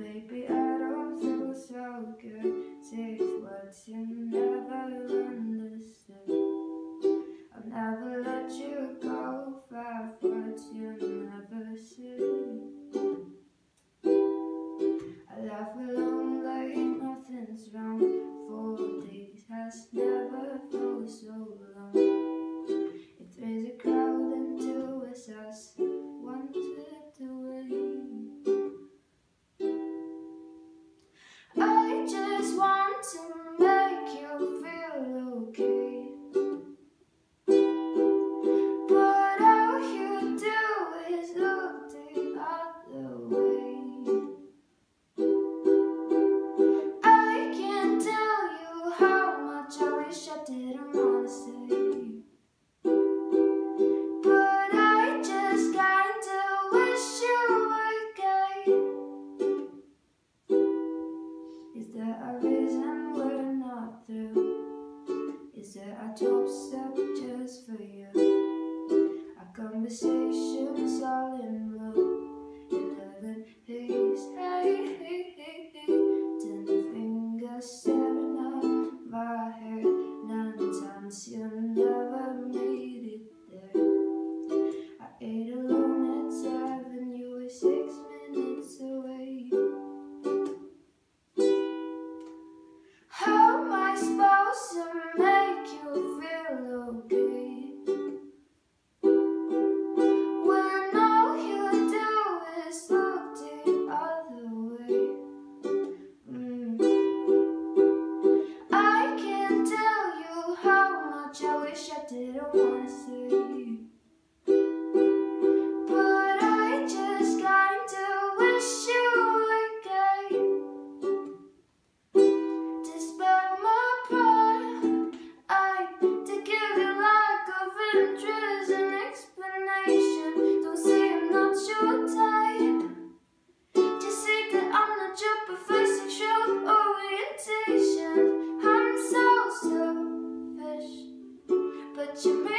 Baby, I don't feel so good. Take what's in there The conversations all in rows. don't you